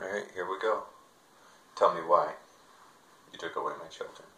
All right, here we go. Tell me why you took away my children.